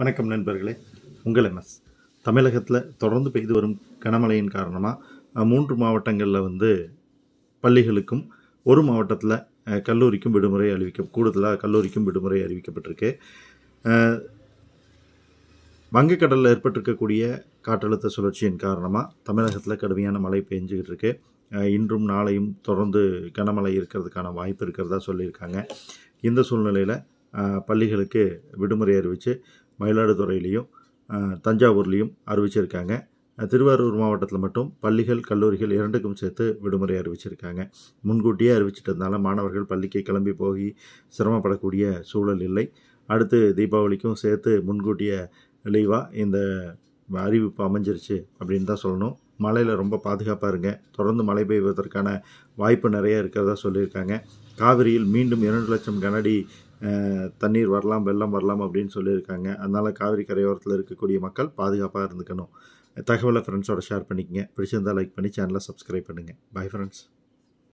வணக்கம் நண்பர்களே. உங்கள் எம்எஸ் தமிழகத்தில் தொடர்ந்து பெய்து வரும் கனமழையின் காரணமாக மூன்று மாவட்டங்களில் வந்து பள்ளிகளுக்கும் ஒரு மாவட்டத்தில் கல்லூரிக்கும் விடுமுறை அறிவிக்க கூடுதலாக கல்லூரிக்கும் விடுமுறை அறிவிக்கப்பட்டிருக்கு. வங்கக்கடலில் ஏற்பட்டிருக்கக்கூடிய காற்றழுத்த சுழற்சியின் காரணமாக தமிழகத்தில் கடுமையான மழை பெஞ்சுக்கிட்டு இருக்கு இன்றும் நாளையும் தொடர்ந்து கனமழை இருக்கிறதுக்கான வாய்ப்பு இருக்கிறதா சொல்லியிருக்காங்க. இந்த சூழ்நிலையில் பள்ளிகளுக்கு விடுமுறை அறிவித்து மயிலாடுதுறையிலையும் தஞ்சாவூர்லேயும் அறிவிச்சிருக்காங்க. திருவாரூர் மாவட்டத்தில் மட்டும் பள்ளிகள் கல்லூரிகள் இரண்டுக்கும் சேர்த்து விடுமுறை அறிவிச்சிருக்காங்க. முன்கூட்டியே அறிவிச்சிட்டதுனால மாணவர்கள் பள்ளிக்கு கிளம்பி போய் சிரமப்படக்கூடிய சூழல் இல்லை. அடுத்து தீபாவளிக்கும் சேர்த்து முன்கூட்டிய லீவாக இந்த அறிவிப்பு அமைஞ்சிருச்சு அப்படின்னு தான் சொல்லணும். மழையில் ரொம்ப பாதுகாப்பாக இருங்க. தொடர்ந்து மழை பெய்வதற்கான வாய்ப்பு நிறைய இருக்கிறதா சொல்லியிருக்காங்க. காவிரியில் மீண்டும் இரண்டு லட்சம் கனடி தண்ணீர் வரலாம் வெள்ளம் வரலாம் அப்படின்னு சொல்லியிருக்காங்க. அதனால் காவிரி கரையோரத்தில் இருக்கக்கூடிய மக்கள் பாதுகாப்பாக இருந்துக்கணும். தகவலை ஃப்ரெண்ட்ஸோட ஷேர் பண்ணிக்கங்க. பிடிச்சிருந்தால் லைக் பண்ணி சேனலை சப்ஸ்கிரைப் பண்ணுங்கள் பை ஃப்ரெண்ட்ஸ்